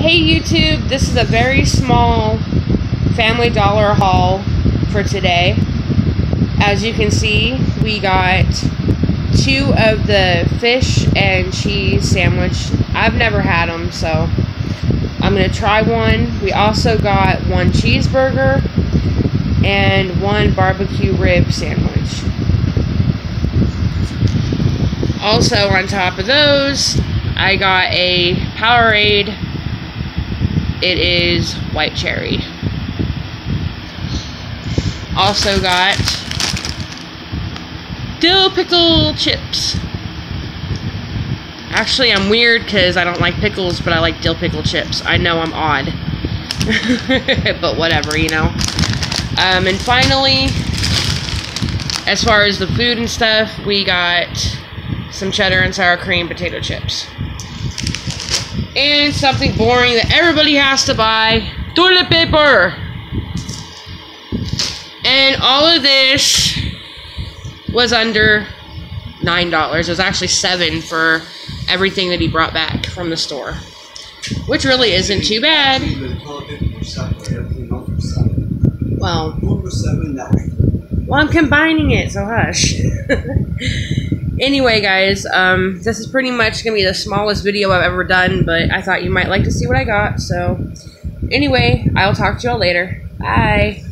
Hey YouTube, this is a very small Family Dollar haul for today. As you can see, we got two of the fish and cheese sandwich. I've never had them, so I'm going to try one. We also got one cheeseburger and one barbecue rib sandwich. Also, on top of those, I got a Powerade. It is white cherry. Also got dill pickle chips. Actually, I'm weird because I don't like pickles, but I like dill pickle chips. I know I'm odd. but whatever, you know. Um, and finally, as far as the food and stuff, we got some cheddar and sour cream potato chips. And something boring that everybody has to buy toilet paper. And all of this was under $9. It was actually 7 for everything that he brought back from the store. Which really isn't too bad. Well, well, I'm combining it, so hush. anyway, guys, um, this is pretty much going to be the smallest video I've ever done, but I thought you might like to see what I got, so anyway, I'll talk to y'all later. Bye.